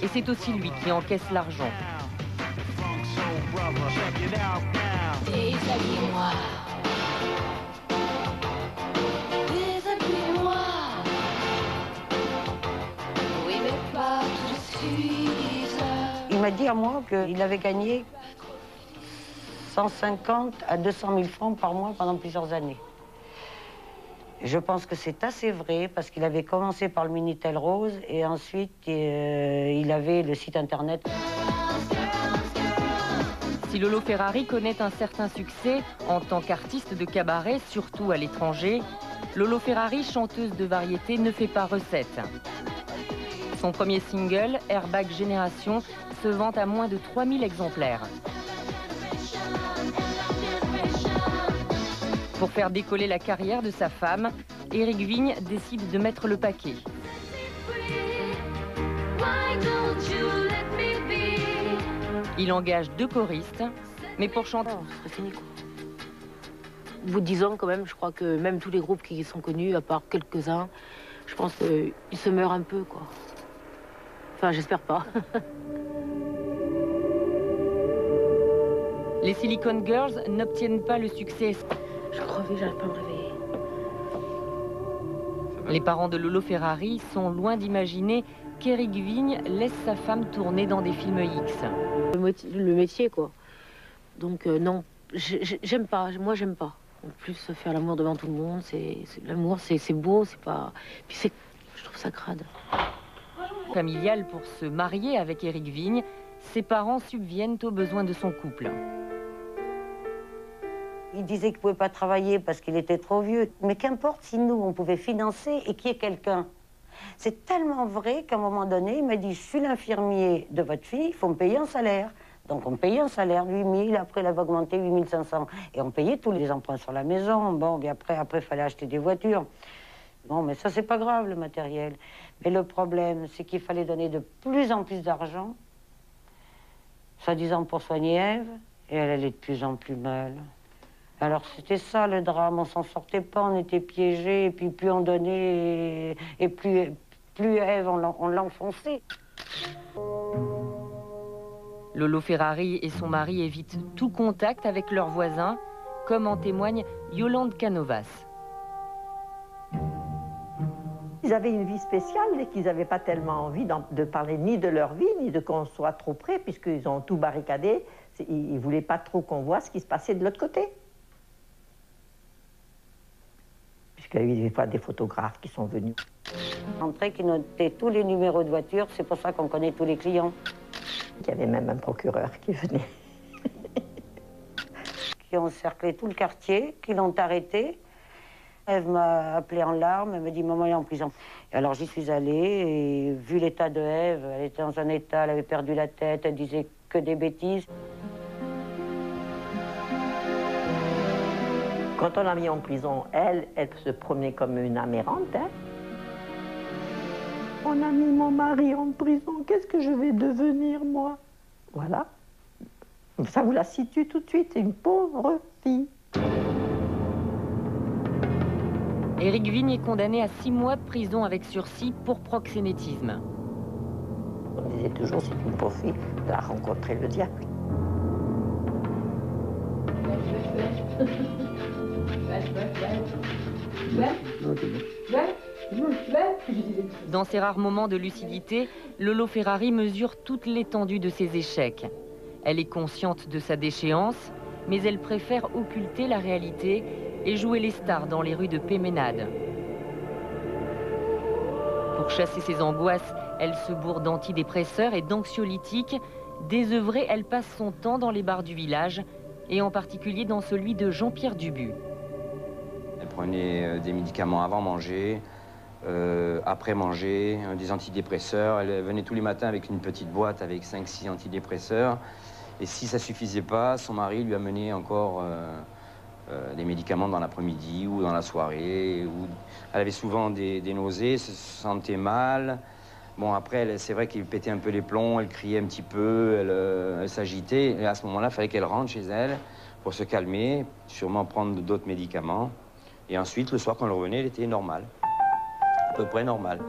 Et c'est aussi lui qui encaisse l'argent. Déshabille-moi. Déshabille-moi. Il m'a dit à moi qu'il avait gagné 150 à 200 000 francs par mois pendant plusieurs années. Je pense que c'est assez vrai parce qu'il avait commencé par le Minitel Rose et ensuite euh, il avait le site internet. Si Lolo Ferrari connaît un certain succès en tant qu'artiste de cabaret, surtout à l'étranger, Lolo Ferrari, chanteuse de variété, ne fait pas recette. Son premier single, Airbag Génération, se vend à moins de 3000 exemplaires. Pour faire décoller la carrière de sa femme, Eric Vigne décide de mettre le paquet. Il engage deux choristes, mais pour chanter. Au bout de 10 ans quand même, je crois que même tous les groupes qui sont connus, à part quelques-uns, je pense qu'ils se meurent un peu quoi. Enfin, j'espère pas. les Silicon Girls n'obtiennent pas le succès. Je crevais, j'arrive pas à me réveiller. Les parents de Lolo Ferrari sont loin d'imaginer qu'Eric Vigne laisse sa femme tourner dans des films X. Le, métier- le métier quoi. Donc euh, non, j'ai- j'ai- j'aime pas, moi j'aime pas. En plus, faire l'amour devant tout le monde, c'est l'amour, c'est c'est beau, c'est pas. Puis c'est, je trouve ça crade. Familial pour se marier avec Eric Vigne, ses parents subviennent aux besoins de son couple. Il disait qu'il ne pouvait pas travailler parce qu'il était trop vieux. Mais qu'importe si nous, on pouvait financer et qu'il y ait quelqu'un. C'est tellement vrai qu'à un moment donné, il m'a dit, je suis l'infirmier de votre fille, il faut me payer un salaire. Donc on payait un salaire, 8 000, après il avait augmenté 8 500. Et on payait tous les emprunts sur la maison. Bon, puis après, après, il fallait acheter des voitures. Bon, mais ça, c'est pas grave, le matériel. Mais le problème, c'est qu'il fallait donner de plus en plus d'argent, soi-disant pour soigner Ève, et elle allait de plus en plus mal. Alors c'était ça le drame, on s'en sortait pas, on était piégés, et puis plus on donnait, et, et plus, plus Ève, on l'en- on l'enfonçait. Lolo Ferrari et son mari évitent tout contact avec leurs voisins, comme en témoigne Yolande Canovas. Ils avaient une vie spéciale et qu'ils n'avaient pas tellement envie de parler ni de leur vie, ni de qu'on soit trop près, puisqu'ils ont tout barricadé. Ils ne voulaient pas trop qu'on voit ce qui se passait de l'autre côté. Puisqu'il y a eu des fois des photographes qui sont venus. Entrait qui notait tous les numéros de voiture, c'est pour ça qu'on connaît tous les clients. Il y avait même un procureur qui venait. qui ont cerclé tout le quartier, qui l'ont arrêté. Ève m'a appelé en larmes, elle m'a dit Maman est en prison. Et alors j'y suis allée et vu l'état de Ève, elle était dans un état, elle avait perdu la tête, elle disait que des bêtises. Quand on l'a mis en prison, elle, elle se promenait comme une amérante. hein. On a mis mon mari en prison, qu'est-ce que je vais devenir, moi? Voilà. Ça vous la situe tout de suite, une pauvre fille. Éric Vigne est condamné à six mois de prison avec sursis pour proxénétisme. On disait toujours, c'est une pauvre fille, elle a rencontré le diable. Dans ses rares moments de lucidité, Lolo Ferrari mesure toute l'étendue de ses échecs. Elle est consciente de sa déchéance, mais elle préfère occulter la réalité et jouer les stars dans les rues de Péménade. Pour chasser ses angoisses, elle se bourre d'antidépresseurs et d'anxiolytiques. Désœuvrée, elle passe son temps dans les bars du village, et en particulier dans celui de Jean-Pierre Dubu. Prenait euh, des médicaments avant manger, euh, après manger, euh, des antidépresseurs. Elle venait tous les matins avec une petite boîte avec 5-6 antidépresseurs. Et si ça suffisait pas, son mari lui amenait encore des médicaments dans l'après-midi ou dans la soirée. Elle avait souvent des, nausées, se sentait mal. Bon, après, c'est vrai qu'il pétait un peu les plombs, elle criait un petit peu, elle, elle s'agitait. Et à ce moment-là, il fallait qu'elle rentre chez elle pour se calmer, sûrement prendre d'autres médicaments. Et ensuite, le soir, quand elle revenait, elle était normale. À peu près normale.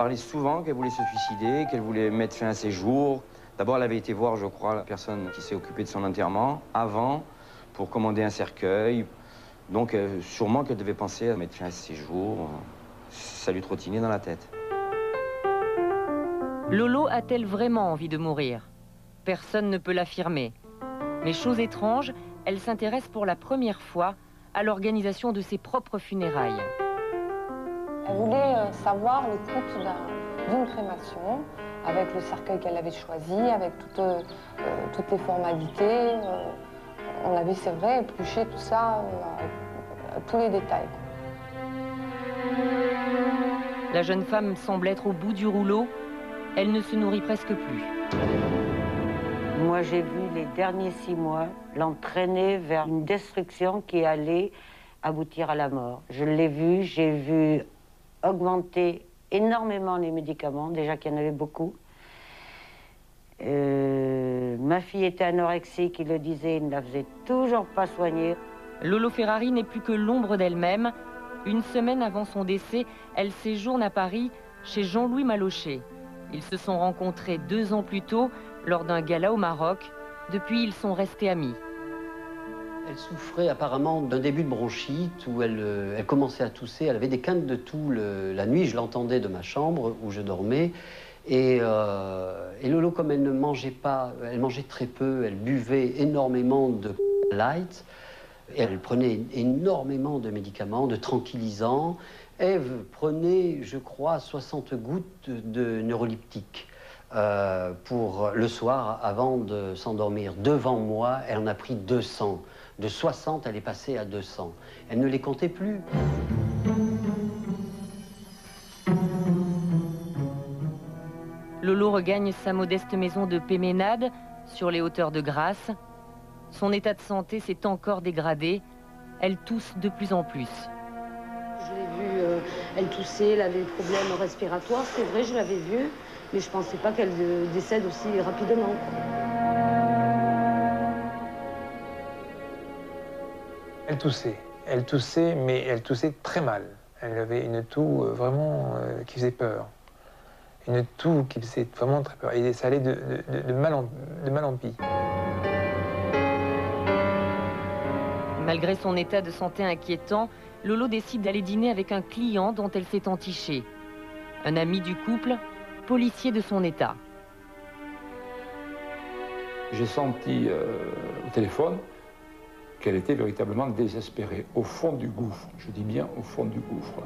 parlait souvent qu'elle voulait se suicider, qu'elle voulait mettre fin à ses jours. D'abord, elle avait été voir, je crois, la personne qui s'est occupée de son enterrement avant pour commander un cercueil. Donc, euh, sûrement qu'elle devait penser à mettre fin à ses jours. Ça lui trottinait dans la tête. Lolo a-t-elle vraiment envie de mourir? Personne ne peut l'affirmer. Mais chose étrange, elle s'intéresse pour la première fois à l'organisation de ses propres funérailles. Elle voulait euh, savoir le coût d'un- d'une crémation, avec le cercueil qu'elle avait choisi, avec toutes, euh, euh, toutes les formalités. on avait, c'est vrai, épluché tout ça, euh, tous les détails. La jeune femme semble être au bout du rouleau. Elle ne se nourrit presque plus. Moi, j'ai vu les derniers six mois l'entraîner vers une destruction qui allait aboutir à la mort. Je l'ai vu, j'ai vu augmenter énormément les médicaments, déjà qu'il y en avait beaucoup. Euh, ma fille était anorexique, il le disait, il ne la faisait toujours pas soigner. Lolo Ferrari n'est plus que l'ombre d'elle-même. Une semaine avant son décès, elle séjourne à Paris chez Jean-Louis Malochet. Ils se sont rencontrés deux ans plus tôt lors d'un gala au Maroc. Depuis, ils sont restés amis. Elle souffrait apparemment d'un début de bronchite où elle, euh, elle commençait à tousser. Elle avait des quintes de toux la nuit. Je l'entendais de ma chambre où je dormais. Et, euh, Lolo, comme elle ne mangeait pas, elle mangeait très peu, elle buvait énormément de light. Elle prenait énormément de médicaments, de tranquillisants. Eve prenait, je crois, 60 gouttes de neuroleptiques euh, pour le soir avant de s'endormir. Devant moi, elle en a pris 200. De 60, elle est passée à 200. Elle ne les comptait plus. Lolo regagne sa modeste maison de Péménade sur les hauteurs de Grasse. Son état de santé s'est encore dégradé. Elle tousse de plus en plus. Je l'ai vue, euh, elle toussait, elle avait des problèmes respiratoires, c'est vrai, je l'avais vue, mais je ne pensais pas qu'elle euh, décède aussi rapidement. Elle toussait. Elle toussait, mais elle toussait très mal. Elle avait une toux euh, vraiment euh, qui faisait peur. Une toux qui faisait vraiment très peur. Et ça allait de, de- de- de mal, en, de mal en pis. Malgré son état de santé inquiétant, Lolo décide d'aller dîner avec un client dont elle s'est entichée. Un ami du couple, policier de son état. J'ai senti euh, au téléphone qu'elle était véritablement désespérée, au fond du gouffre. Je dis bien au fond du gouffre.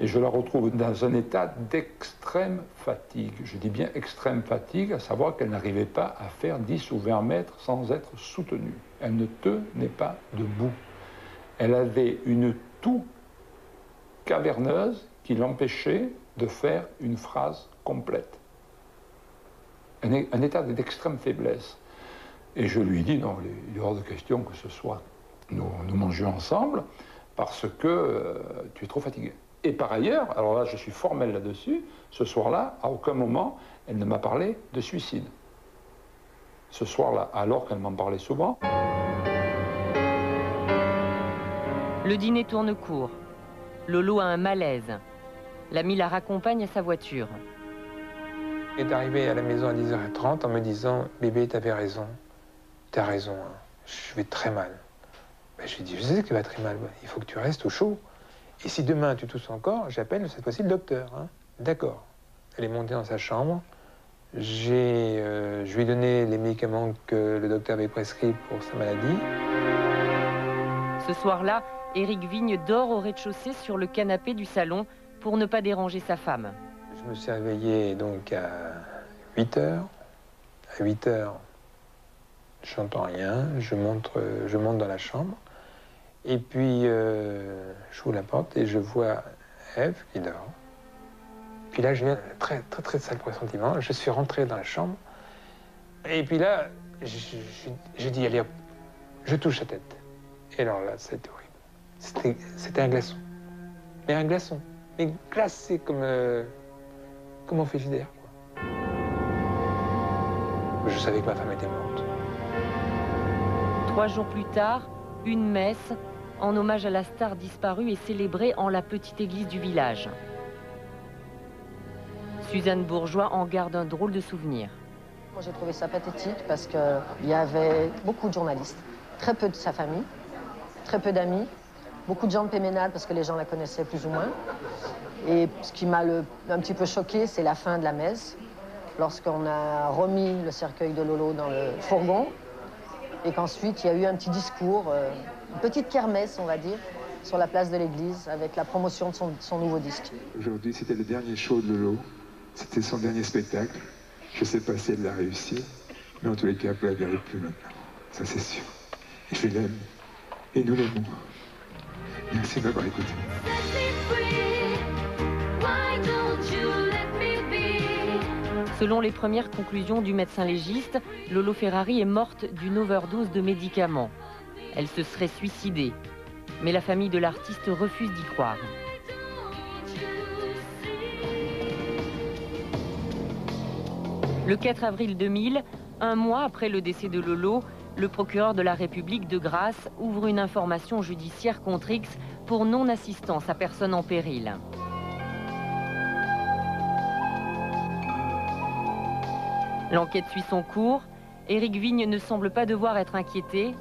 Et je la retrouve dans un état d'extrême fatigue. Je dis bien extrême fatigue, à savoir qu'elle n'arrivait pas à faire 10 ou 20 mètres sans être soutenue. Elle ne tenait pas debout. Elle avait une toux caverneuse qui l'empêchait de faire une phrase complète. Un, état d'extrême faiblesse. Et je lui dit, non, il est hors de question que ce soit nous, nous mangions ensemble parce que euh, tu es trop fatigué. Et par ailleurs, alors là je suis formel là-dessus, ce soir-là, à aucun moment, elle ne m'a parlé de suicide. Ce soir-là, alors qu'elle m'en parlait souvent, Le dîner tourne court. Lolo a un malaise. L'ami la raccompagne à sa voiture. Elle est arrivée à la maison à 10h30 en me disant Bébé, t'avais raison. T'as raison, hein. je vais très mal. Ben, je lui ai dit Je sais que tu vas très mal. Il faut que tu restes au chaud. Et si demain tu tousses encore, j'appelle cette fois-ci le docteur. hein. D'accord. Elle est montée dans sa chambre. J'ai, euh, je lui ai donné les médicaments que le docteur avait prescrits pour sa maladie. Ce soir-là, Éric Vigne dort au rez-de-chaussée sur le canapé du salon pour ne pas déranger sa femme. Je me suis réveillé donc à 8 heures. À 8 heures, j'entends rien. Je monte, je monte dans la chambre. Et puis, euh, j'ouvre la porte et je vois Eve qui dort. Puis là, eu un très, très, très sale pressentiment. Je suis rentré dans la chambre. Et puis là, j'ai dit, allez hop, je touche sa tête. Et alors là, c'était horrible. C'était c'était un glaçon. Mais un glaçon. Mais glacé comme, euh, comme en frigidaire. Quoi? Je savais que ma femme était morte. Trois jours plus tard, une messe en hommage à la star disparue est célébrée en la petite église du village. Suzanne Bourgeois en garde un drôle de souvenir. Moi, j'ai trouvé ça pathétique parce qu'il y avait beaucoup de journalistes, très peu de sa famille, très peu d'amis, beaucoup de gens de Péménade parce que les gens la connaissaient plus ou moins. Et ce qui m'a un petit peu choqué, c'est la fin de la messe, lorsqu'on a remis le cercueil de Lolo dans le fourgon, et qu'ensuite il y a eu un petit discours, euh, une petite kermesse, on va dire, sur la place de l'église, avec la promotion de son, nouveau disque. Aujourd'hui, c'était le dernier show de Lolo, c'était son dernier spectacle. Je ne sais pas si elle l'a réussi, mais en tous les cas, elle ne la verrai plus maintenant. Ça, c'est sûr. Et je l'aime, et nous l'aimons. Merci de m'avoir écouté. Selon les premières conclusions du médecin légiste, Lolo Ferrari est morte d'une overdose de médicaments. Elle se serait suicidée. Mais la famille de l'artiste refuse d'y croire. Le 4 avril 2000, un mois après le décès de Lolo, le procureur de la République de Grasse ouvre une information judiciaire contre X pour non-assistance à personne en péril. L'enquête suit son cours. Éric Vigne ne semble pas devoir être inquiété.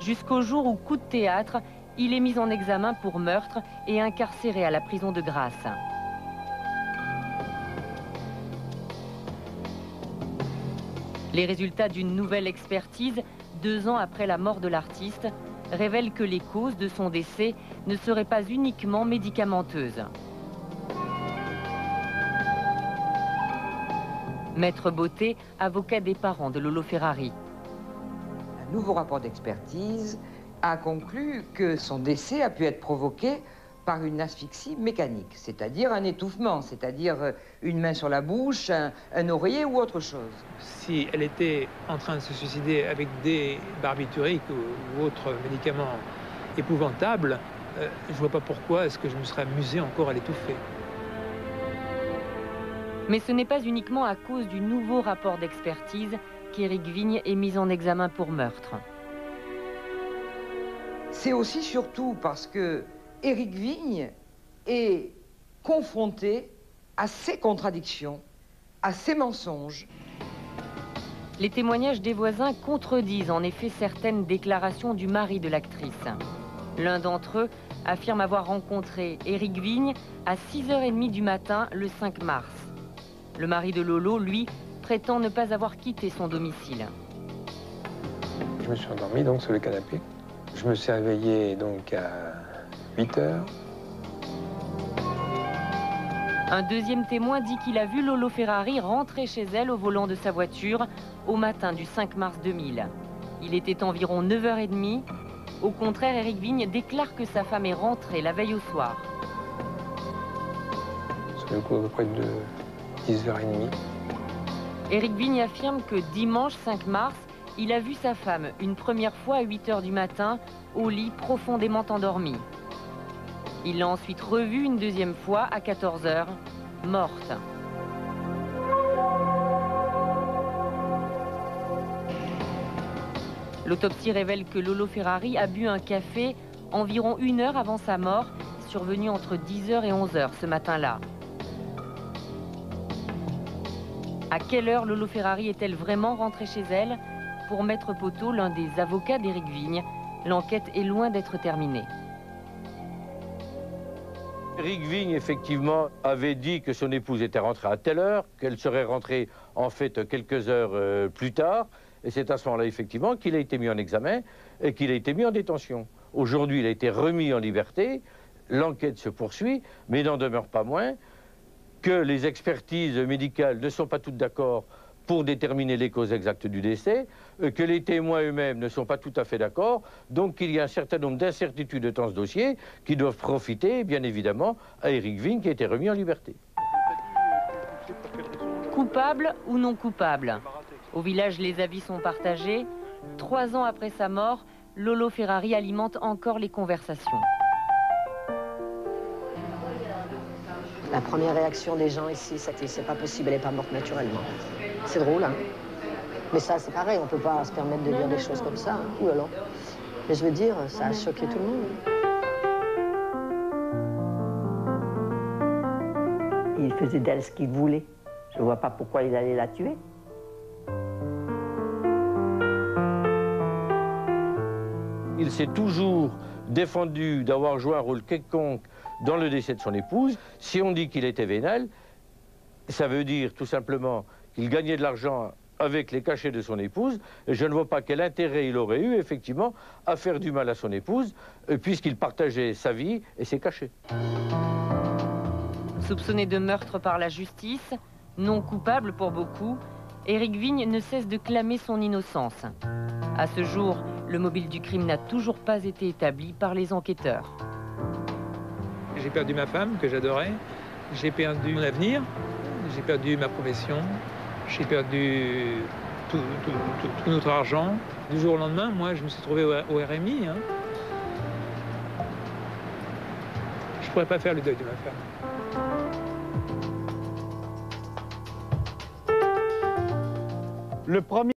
Jusqu'au jour où, coup de théâtre, il est mis en examen pour meurtre et incarcéré à la prison de Grasse. Les résultats d'une nouvelle expertise, deux ans après la mort de l'artiste, révèlent que les causes de son décès ne seraient pas uniquement médicamenteuses. Maître Beauté, avocat des parents de Lolo Ferrari. Un nouveau rapport d'expertise a conclu que son décès a pu être provoqué par une asphyxie mécanique, c'est-à-dire un étouffement, c'est-à-dire euh, une main sur la bouche, un, oreiller ou autre chose. Si elle était en train de se suicider avec des barbituriques ou, autres médicaments épouvantables, euh, je ne vois pas pourquoi est-ce que je me serais amusé encore à l'étouffer. Mais ce n'est pas uniquement à cause du nouveau rapport d'expertise qu'Éric Vigne est mis en examen pour meurtre. C'est aussi surtout parce que Éric Vigne est confronté à ces contradictions, à ces mensonges. Les témoignages des voisins contredisent en effet certaines déclarations du mari de l'actrice. L'un d'entre eux affirme avoir rencontré Éric Vigne à 6h30 du matin le 5 mars. Le mari de Lolo, lui, prétend ne pas avoir quitté son domicile. Je me suis endormi donc sur le canapé. Je me suis réveillé donc à 8 heures. Un deuxième témoin dit qu'il a vu Lolo Ferrari rentrer chez elle au volant de sa voiture au matin du 5 mars 2000. Il était environ 9h30. Au contraire, Eric Vigne déclare que sa femme est rentrée la veille au soir. C'est le coup à peu près de 10h30. Éric Vigne affirme que dimanche 5 mars, il a vu sa femme une première fois à 8 h du matin au lit profondément endormie. Il l'a ensuite revue une deuxième fois à 14 h morte. L'autopsie révèle que Lolo Ferrari a bu un café environ une heure avant sa mort, survenue entre 10h et 11h ce matin-là. À quelle heure Lolo Ferrari est-elle vraiment rentrée chez elle Pour Maître Poteau, l'un des avocats d'Éric Vigne, l'enquête est loin d'être terminée. Éric Vigne, effectivement, avait dit que son épouse était rentrée à telle heure, qu'elle serait rentrée, en fait, quelques heures euh, plus tard. Et c'est à ce moment-là, effectivement, qu'il a été mis en examen et qu'il a été mis en détention. Aujourd'hui, il a été remis en liberté. L'enquête se poursuit, mais il n'en demeure pas moins que les expertises médicales ne sont pas toutes d'accord pour déterminer les causes exactes du décès, euh, que les témoins eux-mêmes ne sont pas tout à fait d'accord, donc il y a un certain nombre d'incertitudes dans ce dossier qui doivent profiter, bien évidemment, à Eric Vigne qui a été remis en liberté. Coupable ou non coupable? Au village, les avis sont partagés. Trois ans après sa mort, Lolo Ferrari alimente encore les conversations. La première réaction des gens ici, c'était c'est pas possible, elle n'est pas morte naturellement. C'est drôle, hein Mais ça, c'est pareil, on ne peut pas se permettre de dire des choses comme ça. Hein Ou alors Mais je veux dire, ça a choqué tout le monde. il faisait d'elle ce qu'il voulait. Je ne vois pas pourquoi il allait la tuer. Il s'est toujours défendu d'avoir joué un rôle quelconque dans le décès de son épouse. Si on dit qu'il était vénal, ça veut dire tout simplement qu'il gagnait de l'argent avec les cachets de son épouse. Je ne vois pas quel intérêt il aurait eu, effectivement, à faire du mal à son épouse, euh, puisqu'il partageait sa vie et ses cachets. Soupçonné de meurtre par la justice, non coupable pour beaucoup, Éric Vigne ne cesse de clamer son innocence. À ce jour, le mobile du crime n'a toujours pas été établi par les enquêteurs. J'ai perdu ma femme que j'adorais, j'ai perdu mon avenir, j'ai perdu ma profession, j'ai perdu tout, notre argent. Du jour au lendemain, moi, je me suis trouvé au, RMI. hein. Je pourrais pas faire le deuil de ma femme. Le premier